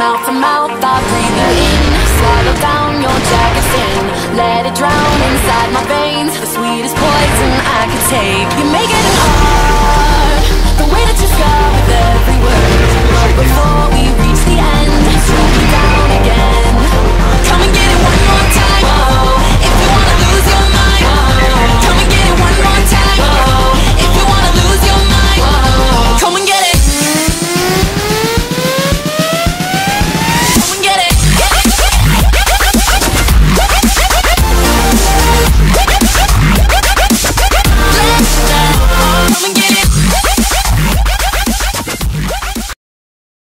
mouth to mouth I breathe you in. Swallow down your jacket skin Let it drown inside my veins. The sweetest poison I could take. You make it